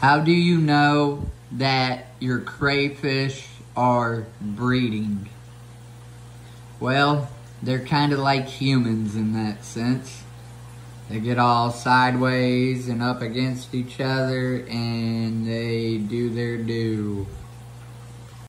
How do you know that your crayfish are breeding? Well, they're kind of like humans in that sense. They get all sideways and up against each other and they do their do.